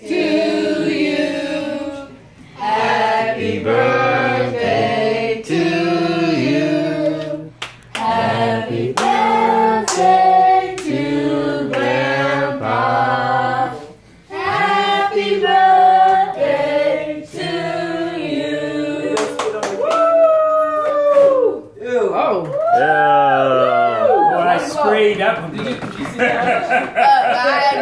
to you. Happy birthday to you. Happy birthday to Grandpa. Happy birthday to you. Oh. Yeah. Boy, I sprayed up. Uh, guys,